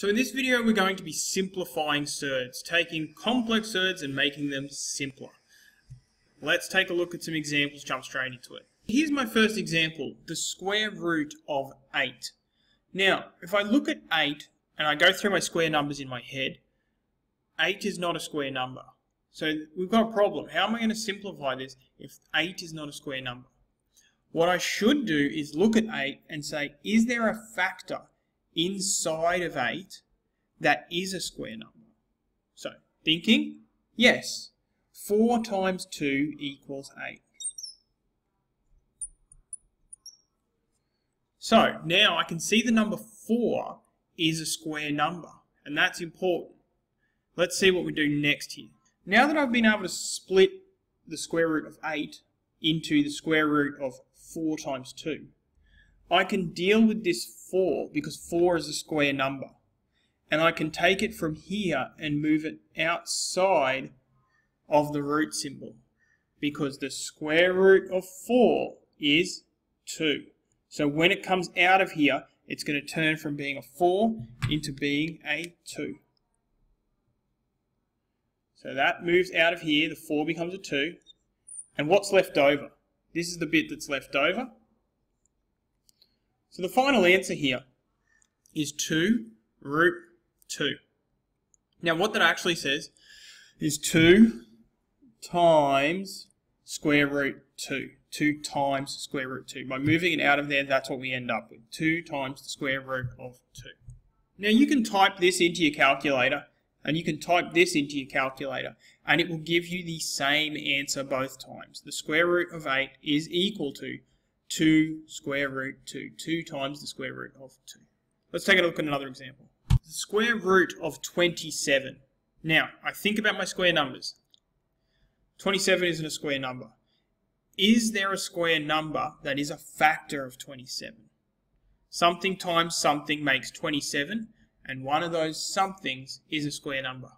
So in this video we're going to be simplifying surds, taking complex surds and making them simpler. Let's take a look at some examples, jump straight into it. Here's my first example, the square root of 8. Now, if I look at 8 and I go through my square numbers in my head, 8 is not a square number. So we've got a problem. How am I going to simplify this if 8 is not a square number? What I should do is look at 8 and say, is there a factor inside of 8 that is a square number? So, thinking, yes, 4 times 2 equals 8. So, now I can see the number 4 is a square number, and that's important. Let's see what we do next here. Now that I've been able to split the square root of 8 into the square root of 4 times 2, I can deal with this 4 because 4 is a square number. And I can take it from here and move it outside of the root symbol because the square root of 4 is 2. So when it comes out of here, it's going to turn from being a 4 into being a 2. So that moves out of here, the 4 becomes a 2. And what's left over? This is the bit that's left over. So the final answer here is 2 root 2. Now what that actually says is 2 times square root 2. 2 times square root 2. By moving it out of there, that's what we end up with. 2 times the square root of 2. Now you can type this into your calculator and you can type this into your calculator and it will give you the same answer both times. The square root of 8 is equal to 2 square root 2. 2 times the square root of 2. Let's take a look at another example. The square root of 27. Now, I think about my square numbers. 27 isn't a square number. Is there a square number that is a factor of 27? Something times something makes 27, and one of those somethings is a square number.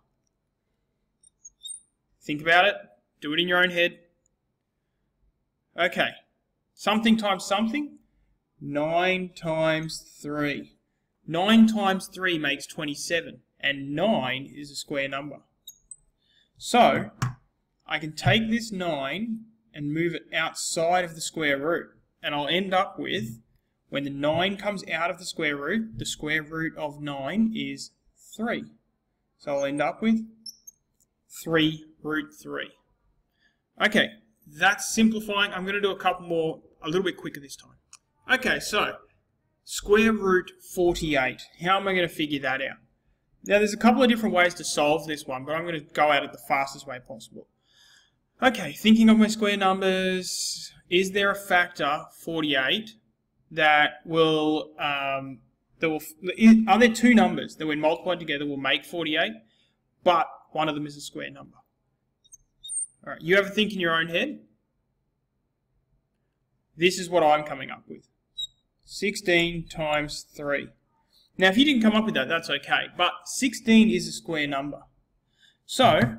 Think about it. Do it in your own head. Okay. Something times something. 9 times 3. 9 times 3 makes 27. And 9 is a square number. So, I can take this 9 and move it outside of the square root. And I'll end up with, when the 9 comes out of the square root, the square root of 9 is 3. So I'll end up with 3 root 3. Okay, that's simplifying. I'm going to do a couple more a little bit quicker this time. Okay, so square root 48. How am I going to figure that out? Now, there's a couple of different ways to solve this one, but I'm going to go at it the fastest way possible. Okay, thinking of my square numbers, is there a factor 48 that will, um, that will, are there two numbers that when multiplied together will make 48, but one of them is a square number? All right, you have a think in your own head. This is what I'm coming up with. 16 times 3. Now, if you didn't come up with that, that's okay. But 16 is a square number. So,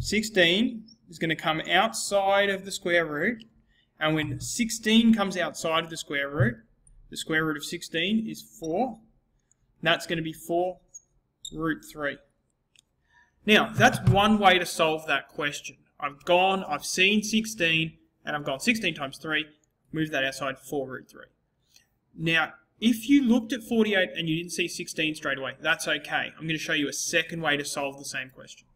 16 is going to come outside of the square root. And when 16 comes outside of the square root, the square root of 16 is 4. That's going to be 4 root 3. Now, that's one way to solve that question. I've gone, I've seen 16, and I've gone 16 times 3, move that outside 4 root 3. Now, if you looked at 48 and you didn't see 16 straight away, that's okay. I'm going to show you a second way to solve the same question.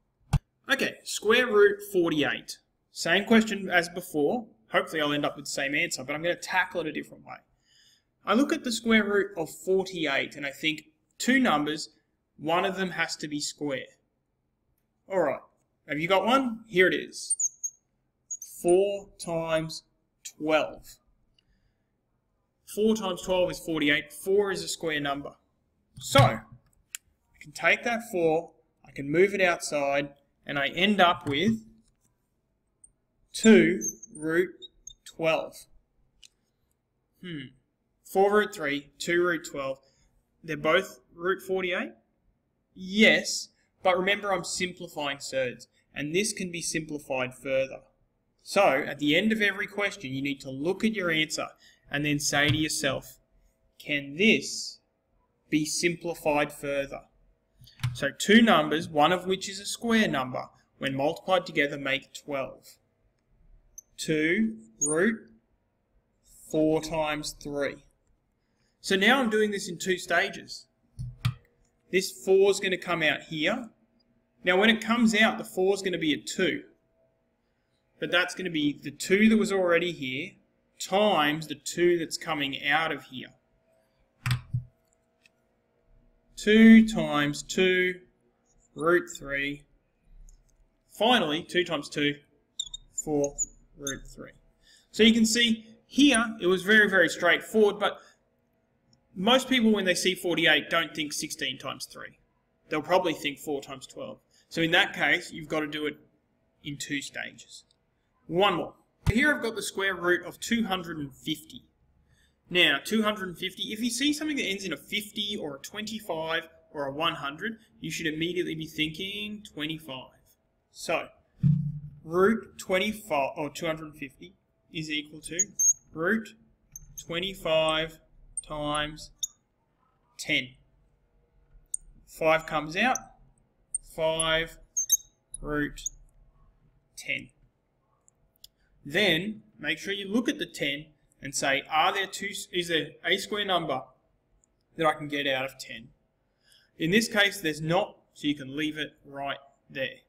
Okay, square root 48. Same question as before. Hopefully I'll end up with the same answer, but I'm going to tackle it a different way. I look at the square root of 48 and I think two numbers, one of them has to be square. Alright, have you got one? Here it is. 4 times 12. 4 times 12 is 48. 4 is a square number. So, I can take that 4, I can move it outside, and I end up with 2 root 12. Hmm. 4 root 3, 2 root 12. They're both root 48? Yes, but remember I'm simplifying surds, and this can be simplified further. So, at the end of every question, you need to look at your answer and then say to yourself, can this be simplified further. So two numbers, one of which is a square number, when multiplied together make 12. 2 root 4 times 3. So now I'm doing this in two stages. This 4 is going to come out here. Now when it comes out, the 4 is going to be a 2. But that's going to be the 2 that was already here times the 2 that's coming out of here. 2 times 2 root 3. Finally, 2 times 2, 4 root 3. So you can see here it was very, very straightforward, but most people when they see 48 don't think 16 times 3. They'll probably think 4 times 12. So in that case, you've got to do it in two stages. One more. Here I've got the square root of 250. Now, 250, if you see something that ends in a 50 or a 25 or a 100, you should immediately be thinking 25. So, root 25, or 250, is equal to root 25 times 10. 5 comes out, 5 root 10. Then, make sure you look at the 10 and say, are there two, is there a square number that I can get out of 10? In this case, there's not, so you can leave it right there.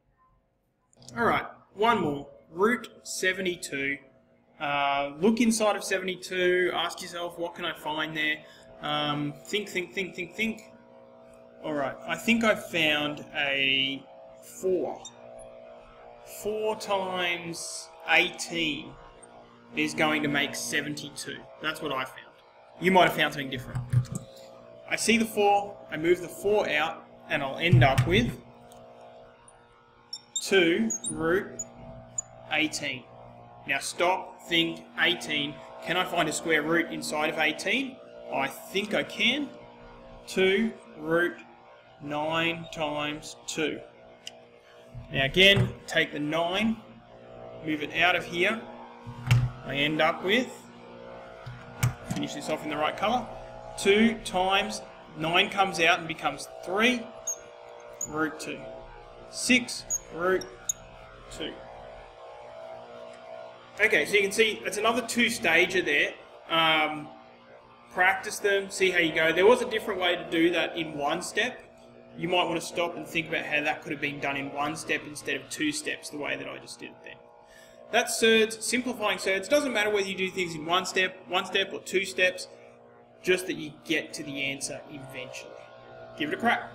Alright, one more. Root 72. Uh, look inside of 72, ask yourself, what can I find there? Um, think, think, think, think, think. Alright, I think I found a 4. 4 times 18 is going to make 72. That's what I found. You might have found something different. I see the 4, I move the 4 out, and I'll end up with 2 root 18. Now stop, think, 18. Can I find a square root inside of 18? I think I can. 2 root 9 times 2. Now again, take the 9, move it out of here, I end up with, finish this off in the right colour, 2 times 9 comes out and becomes 3 root 2. 6 root 2. Okay, so you can see it's another two stager there. Um, practice them, see how you go. There was a different way to do that in one step. You might want to stop and think about how that could have been done in one step instead of two steps, the way that I just did it then. That's surds, simplifying surds. Doesn't matter whether you do things in one step, one step or two steps, just that you get to the answer eventually. Give it a crack.